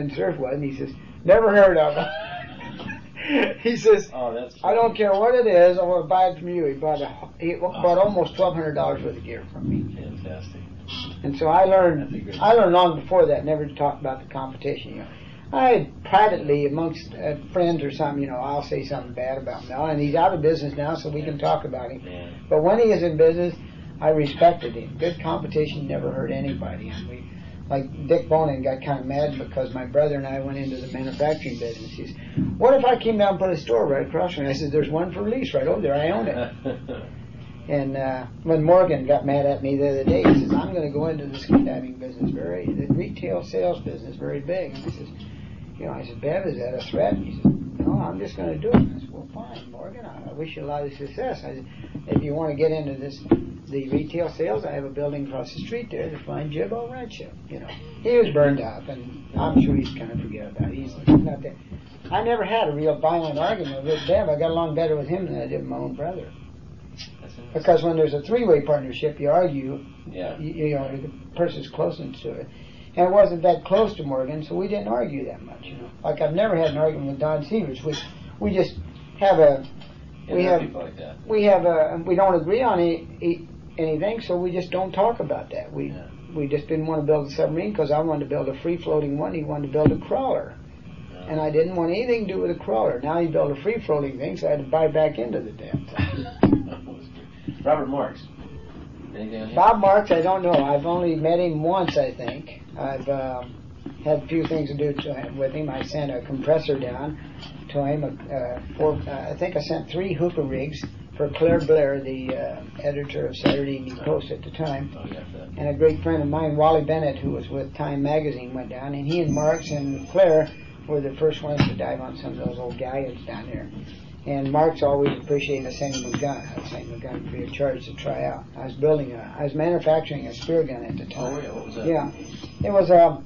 and Surfwood, and he says, never heard of him. he says, Oh, that's. I don't care what it is, I want to buy it from you. He bought a, he bought almost twelve hundred dollars worth of gear from me, Fantastic. and so I learned. I learned long before that never to talk about the competition. You know, I privately amongst uh, friends or something, you know, I'll say something bad about Mel, and he's out of business now, so we can talk about him. But when he is in business, I respected him. Good competition never hurt anybody. And we, like Dick Bonin got kind of mad because my brother and I went into the manufacturing business. He "What if I came down and put a store right across from me?" I said, "There's one for lease right over there. I own it." And uh, when Morgan got mad at me the other day, he says, "I'm going to go into the ski diving business, very the retail sales business, very big." And I says, "You know," I said, "Bev, is that a threat?" And he said, "No, I'm just going to do it." I said, "Well, fine, Morgan. I wish you a lot of success." I said, "If you want to get into this, the retail sales, I have a building across the street there, the fine Jib I'll rent you." You know, he was burned up, and I'm sure he's kind of forget about it. He's not that. I never had a real violent argument with Bev. I got along better with him than I did with my own brother. Because when there's a three-way partnership, you argue, Yeah. you, you know, the person's closest to it. And it wasn't that close to Morgan, so we didn't argue that much, you know. Like I've never had an argument with Don Severs. We, we just have a, Yeah, we have- like we have a, we don't agree on any, anything, so we just don't talk about that. We, Yeah. we just didn't want to build a submarine because I wanted to build a free-floating one. He wanted to build a crawler. And I didn't want anything to do with a crawler. Now he built a free-floating thing, so I had to buy back into the damn thing. Robert Marx. Anything on him? Bob Marx, I don't know. I've only met him once, I think. I've um, had a few things to do to him, with him. I sent a compressor down to him. Uh, for, uh, I think I sent three hookah rigs for Clay Blair, the uh, editor of Saturday Evening Post at the time. Oh. And a great friend of mine, Wally Bennett, who was with Time Magazine, went down. And he and Marx and Claire were the first ones to dive on some of those old galleons down there. And Marx always appreciated us sending him a gun. I was sending him a gun free of charge to try out. I was building a, I was manufacturing a spear gun at the time. Oh, yeah, what was that? Yeah, it was a,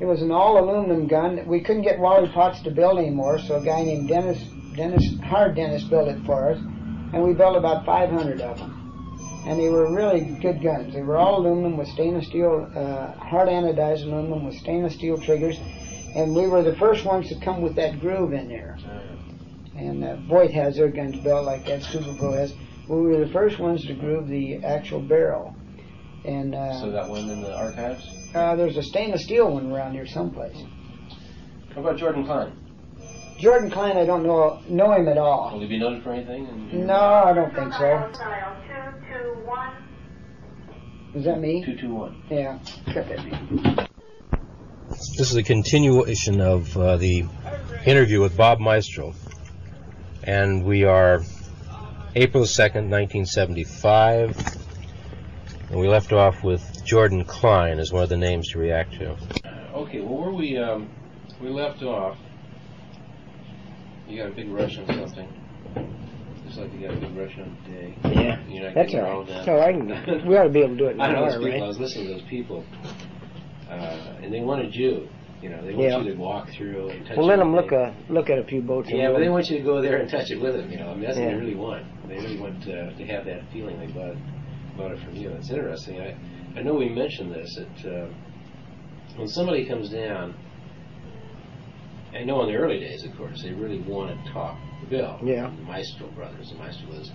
it was an all aluminum gun. We couldn't get Wally Potts to build anymore, so a guy named Dennis, Dennis Hard Dennis built it for us, and we built about 500 of them. And they were really good guns. They were all aluminum with stainless steel, uh, hard anodized aluminum with stainless steel triggers, and we were the first ones to come with that groove in there. And uh, Voit has their guns built like that. Super Pro has. We were the first ones to groove the actual barrel. And uh, So that one in the archives? uh, there's a stainless steel one around here someplace. How about Jordan Klein? Jordan Klein, I don't know know him at all. Will he be noted for anything? in- No, I don't think so. Dial, dial, two, two, one. Is that me? 221. Yeah, cut that. This is a continuation of uh, the interview with Bob Meistrell. And we are April 2nd, 1975. And we left off with Jordan Klein as one of the names to react to. Okay, well, where we um, we left off, you got a big rush on something. Looks like you got a big rush on today. Yeah, You're that's getting all all right. that. So I can, we ought to be able to do it in I know those hour, people. I was listening to those people, uh, and they wanted you. You know, they want Yeah. you to walk through and touch. Well, let them look a look at a few boats. Yeah, but they want you to go there and touch it with them. You know, I mean that's what they really want. They really want uh, to have that feeling they bought bought it from you. It's interesting. I I know we mentioned this that uh, when somebody comes down, I know in the early days, of course, they really want to talk to Bill. Yeah. The Meistrell brothers, the Meistrell brothers.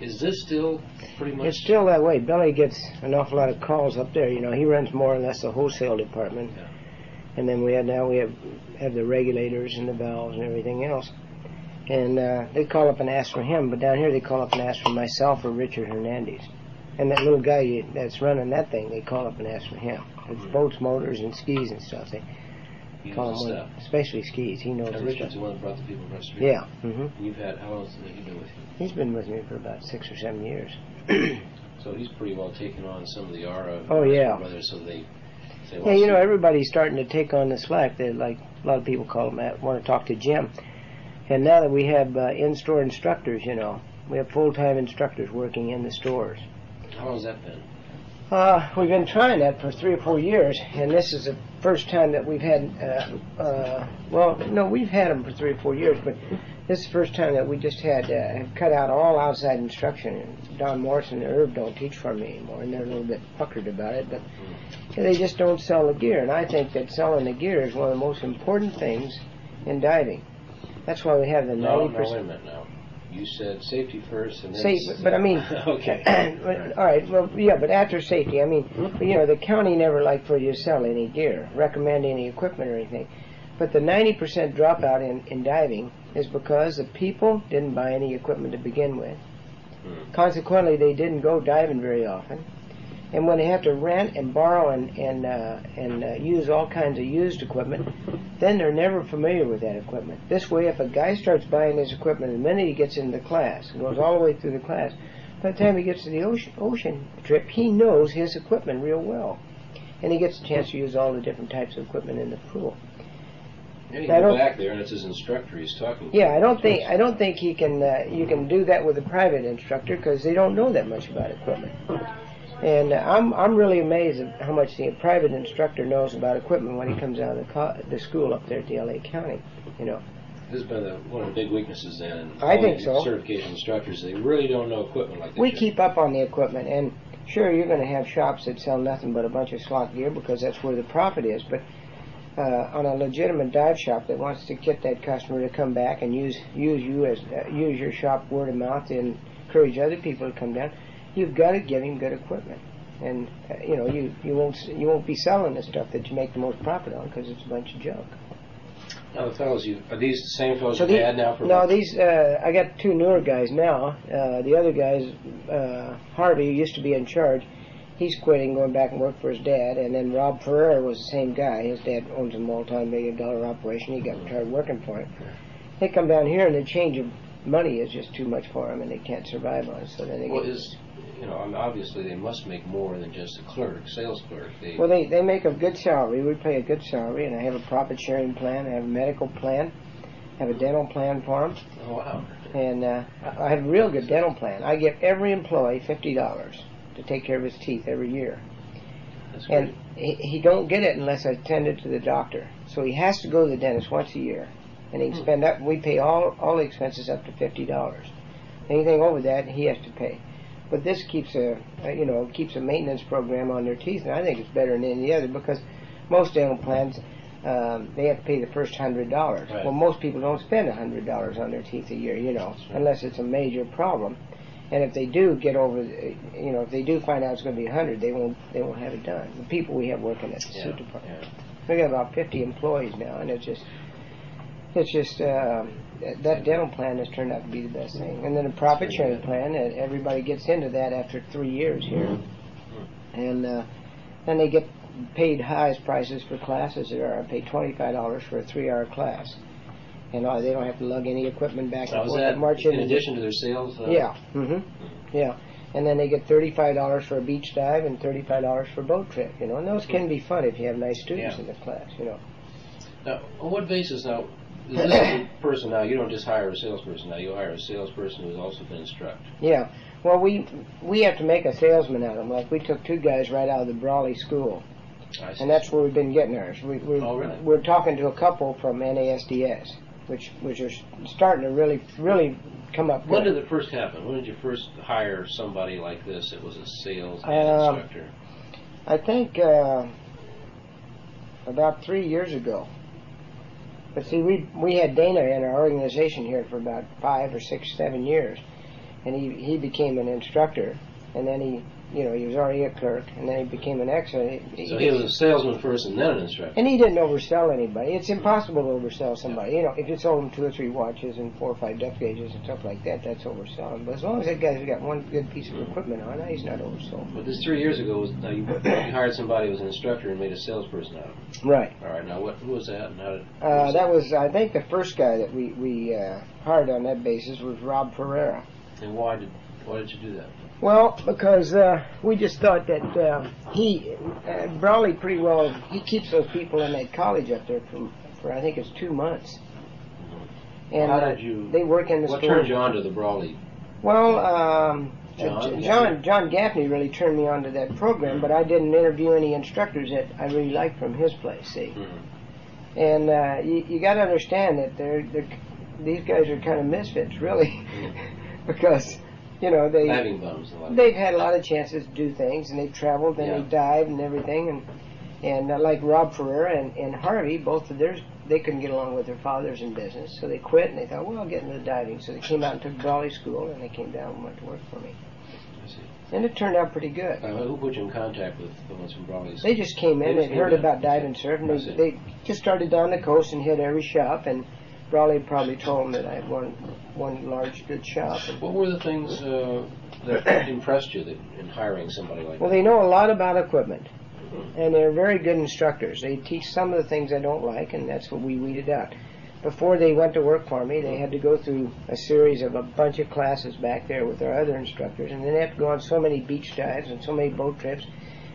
Is this still pretty much? It's still that way. Billy gets an awful lot of calls up there. You know, he runs more or less the wholesale department, Yeah. And then we have now we have have the regulators and the valves and everything else. And uh, they call up and ask for him, but down here they call up and ask for myself or Richard Hernandez. And that little guy that's running that thing, they call up and ask for him. It's boats, motors, and skis and stuff. They He call him, one, stuff. especially skis. He knows Now, his Richard's the one that brought the people across the street. Yeah. hmm And you've had how long has he been with you? He's been with me for about six or seven years. So he's pretty well taken on some of the aura. Oh, yeah. so they. Yeah, you know, everybody's starting to take on the slack. They like a lot of people call them that. Want to talk to Jim, and now that we have uh, in-store instructors, you know, we have full-time instructors working in the stores. How long has that been? Uh, we've been trying that for three or four years, and this is the first time that we've had. Uh, uh, well, no, we've had them for three or four years, but this is the first time that we just had uh, have cut out all outside instruction. Don Morrison and Herb don't teach for me anymore, and they're a little bit puckered about it, but they just don't sell the gear. And I think that selling the gear is one of the most important things in diving. That's why we have the No, ninety no, wait a minute now. You said safety first and then. Safe, but I mean, okay. all right. Well, yeah, but after safety, I mean, you know, the county never liked for you to sell any gear, recommend any equipment or anything. But the 90% dropout in, in diving is because the people didn't buy any equipment to begin with. Hmm. Consequently, they didn't go diving very often. And when they have to rent and borrow and and uh, and uh, use all kinds of used equipment, then they're never familiar with that equipment. This way, if a guy starts buying his equipment the minute he gets into the class, and goes all the way through the class, by the time he gets to the ocean ocean trip, he knows his equipment real well, and he gets a chance to use all the different types of equipment in the pool. Yeah, you I back there and it's his instructor he's talking to. Yeah, I don't think I don't think he can. Uh, you can do that with a private instructor because they don't know that much about equipment. And I'm I'm really amazed at how much the private instructor knows about equipment when he comes out of the, co- the school up there at the LA County. You know. This has been the, one of the big weaknesses then. I think so. Certification instructors, they really don't know equipment like that. We should. keep up on the equipment, and sure, you're going to have shops that sell nothing but a bunch of slot gear because that's where the profit is. But uh, on a legitimate dive shop that wants to get that customer to come back and use use you as uh, use your shop word of mouth and encourage other people to come down, you've got to give him good equipment. And uh, you know you you won't s- you won't be selling the stuff that you make the most profit on because it's a bunch of junk. Now the fellows you, are these the same fellows So you've had now for? No, these uh, I got two newer guys now. Uh, the other guys, uh, Harvey, used to be in charge, he's quitting, going back and work for his dad. And then Rob Ferrer was the same guy. His dad owns a multi-million dollar operation. He got retired working for him. They come down here, and the change of money is just too much for them, and they can't survive on it. So then they Well, get. is, you know, I mean, obviously they must make more than just a clerk, sales clerk. They, Well, they, they make a good salary. We pay a good salary, and I have a profit sharing plan. I have a medical plan. I have a dental plan for them. oh, wow. and uh, I have a real good dental plan. I give every employee fifty dollars to take care of his teeth every year, That's great. and he, he don't get it unless I send it to the doctor. So he has to go to the dentist once a year, and he can spend that. We pay all all the expenses up to fifty dollars. Anything over that, he has to pay. But this keeps a, a you know keeps a maintenance program on their teeth, and I think it's better than any other because most dental plans. Um, they have to pay the first hundred dollars. Right. Well, most people don't spend a hundred dollars on their teeth a year, you know, right. unless it's a major problem. And if they do get over, you know, if they do find out it's going to be a hundred, they won't, they won't have it done. The people we have working at the Yeah, suit department, yeah. we got about fifty employees now, and it's just, it's just uh, that- dental plan has turned out to be the best thing. And then a profit sharing plan, everybody gets into that after three years here, Mm-hmm. and uh, then they get paid highest prices for classes there are. I pay twenty-five dollars for a three-hour class, and uh, they don't have to lug any equipment back and forth. that march in in addition to their sales? uh, yeah. hmm Yeah. And then they get thirty-five dollars for a beach dive and thirty-five dollars for a boat trip. You know, and those can be fun if you have nice students Yeah. in the class. You know. Now, on what basis now? Is this a person now? You don't just hire a salesperson now. You hire a salesperson who's also been instructed. Yeah. Well, we we have to make a salesman out of them. Like we took two guys right out of the Brawley School, I see. and that's where we've been getting ours. We, we're, Oh, really? we're talking to a couple from NASDS, which which are starting to really really come up. When good. did it first happen? When did you first hire somebody like this that was a sales Um, instructor? I think uh, about three years ago. But see, we we had Dana in our organization here for about five or six, seven years, and he he became an instructor, and then he, you know, he was already a clerk, and then he became an expert. So he was a salesman first and then an instructor. and he didn't oversell anybody. It's impossible to oversell somebody. You know, if you sold him two or three watches and four or five depth gauges and stuff like that, that's overselling. But as long as that guy's got one good piece of equipment on, he's not oversold. But this three years ago was now you, you hired somebody who was an instructor and made a salesperson out of him. Right. All right. Now what? Who was that? And how did? Uh, that was, I think, the first guy that we we uh, hired on that basis was Rob Ferreira. And why did why did you do that? Well, because uh, we just thought that uh, he, uh, Brawley, pretty well, he keeps those people in that college up there for, for I think it's two months. And how uh, did you? they work in the What school. turned you on to the Brawley? Well, um, John? John John Gaffney really turned me on to that program, but I didn't interview any instructors that I really liked from his place. See, Mhm. and uh, you, you got to understand that they're, they're these guys are kind of misfits, really, because you know they Diving bums. A lot they've had a lot of chances to do things, and they've traveled and Yeah. they dived and everything, and and uh, like Rob Ferrer and, and Harvey, both of theirs they couldn't get along with their fathers in business, so they quit and they thought, well, I'll get into diving. So they came out and took Brawley School, and they came down and went to work for me, I see. and it turned out pretty good. Uh, who put you in contact with the ones from Brawley's? They just came in They just and heard in. about dive and surf, and they, they just started down the coast and hit every shop. And Brawley probably told them that I had one one large good shop. What were the things uh, that impressed you that, in hiring somebody like that? well, that? they know a lot about equipment, and they're very good instructors. They teach some of the things I don't like, and that's what we weeded out. Before they went to work for me, they had to go through a series of a bunch of classes back there with their other instructors, and then they have to go on so many beach dives and so many boat trips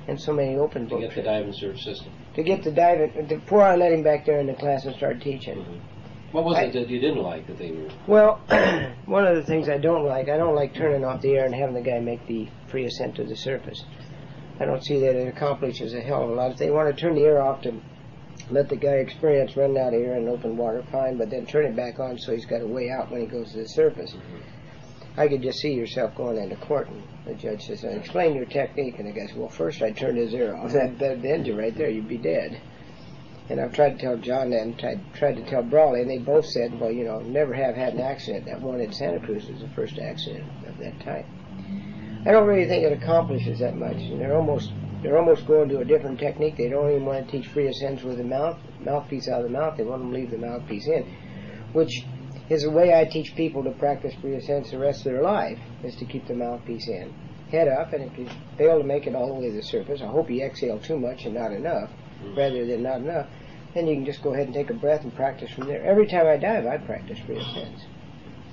and so many open to boat get the trips. dive and surf system. to get the diving, before I let him back there in the class and start teaching. Mhm. What was I- it that you didn't like that they were? Well, one of the things I don't like, I don't like turning off the air and having the guy make the free ascent to the surface. I don't see that it accomplishes a hell of a lot. If they want to turn the air off to let the guy experience running out of air in open water, fine, but then turn it back on so he's got a way out when he goes to the surface. I could just see yourself going into court and the judge says, "Uh, explain your technique. And the guy says, well, first I turned his air off. That, that end you right there, you'd be dead. And I've tried to tell John that and tried, tried to tell Brawley, and they both said, well, you know, never have had an accident. That one in Santa Cruz was the first accident of that type. I don't really think it accomplishes that much. And they're almost they're almost going to a different technique. They don't even want to teach free ascents with the mouth mouthpiece out of the mouth. They want them to leave the mouthpiece in, which is the way I teach people to practice free ascents the rest of their life is to keep the mouthpiece in, head up, and if you fail to make it all the way to the surface, I hope you exhale too much and not enough, mm-hmm. rather than not enough. Then you can just go ahead and take a breath and practice from there. Every time I dive, I practice free ascents.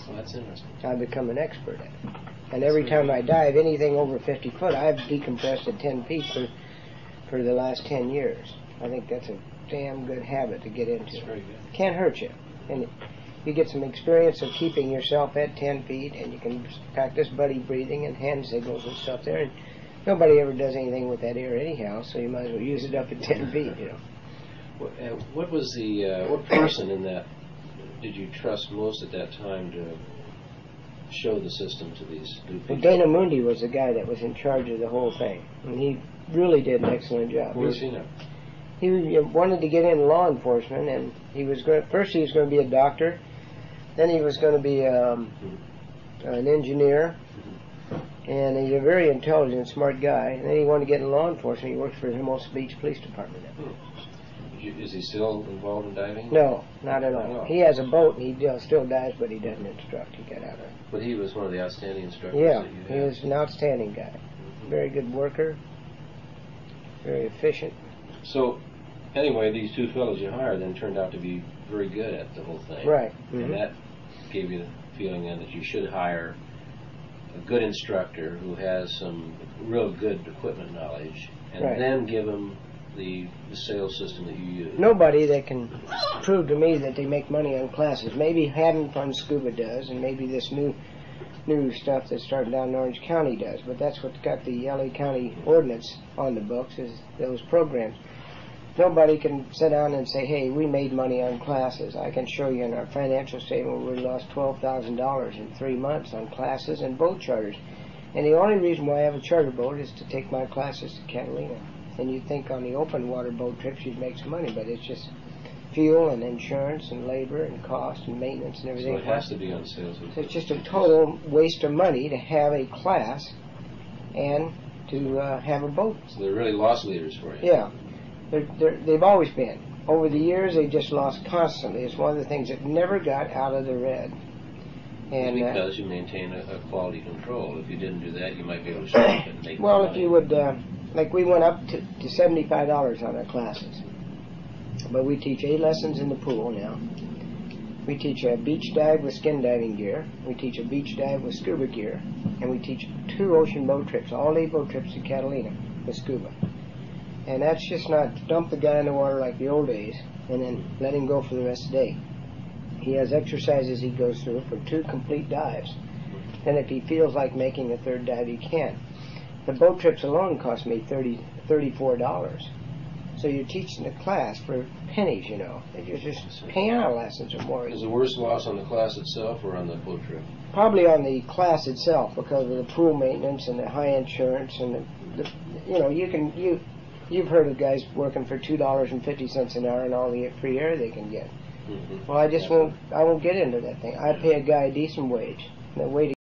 Well, that's interesting. I've become an expert at it. And every time I dive anything over 50 foot, I've decompressed at 10 feet for, for the last 10 years. I think that's a damn good habit to get It's into. very good. Can't hurt you. And you get some experience of keeping yourself at 10 feet, and you can practice buddy breathing and hand signals and stuff there. And nobody ever does anything with that air anyhow, so you might as well use it up at 10 feet, you know. What, uh, what was the uh, what person in that did you trust most at that time to show the system to these new people? Well, Dana Mundi was the guy that was in charge of the whole thing, and he really did an excellent job. Who is he now? he wanted to get into law enforcement, and he was going. First, he was going to be a doctor. Then he was going to be um, an engineer, and he's a very intelligent, smart guy. And then he wanted to get into law enforcement. He works for the Hermosa Beach Police Department you- Is he still involved in diving? No, not at all. No. He has a boat, and he still- dives, but he doesn't instruct. He got out of it. But he was one of the outstanding instructors. Yeah, that you he was an outstanding guy. Very good worker. Very efficient. So, anyway, these two fellows you hired then turned out to be very good at the whole thing. Right. And Mhm. that gave you the feeling then that you should hire a good instructor who has some real good equipment knowledge, and Right. then give them the, the sales system that you use. nobody that can prove to me that they make money on classes. Maybe Haddon Fund Scuba does, and maybe this new new stuff that's starting down in Orange County does. But that's what's got the LA County ordinance on the books is those programs. Nobody can sit down and say, "Hey, we made money on classes." I can show you in our financial statement we lost twelve thousand dollars in three months on classes and boat charters. And the only reason why I have a charter boat is to take my classes to Catalina. And you'd think on the open water boat trips you'd make some money, but it's just fuel and insurance and labor and cost and maintenance and So everything. it has to be on sales. So it's just a total waste of money to have a class and to uh, have a boat. So they're really loss leaders for you. Yeah, they're, they're, they've always been. Over the years, they just lost constantly. It's one of the things that never got out of the red. And uh, because you maintain a, a quality control. If you didn't do that, you might be able to stop it and make Well, if you would, uh, like we went up to, to seventy-five dollars on our classes, but we teach eight lessons in the pool now. We teach a beach dive with skin diving gear. We teach a beach dive with scuba gear, and we teach two ocean boat trips, all-day boat trips to Catalina with scuba. And that's just not dump the guy in the water like the old days and then let him go for the rest of the day. He has exercises he goes through for two complete dives. And if he feels like making a third dive, he can. The boat trips alone cost me thirty thirty-four dollars. So you're teaching the class for pennies, you know. You're just piano lessons or more. Is the worst loss on the class itself or on the boat trip? Probably on the class itself because of the pool maintenance and the high insurance and the, the you know, you can you you've heard of guys working for two dollars and fifty cents an hour and all the free air they can get. Mhm. Well, I just won't I won't get into that thing. I pay a guy a decent wage. The way to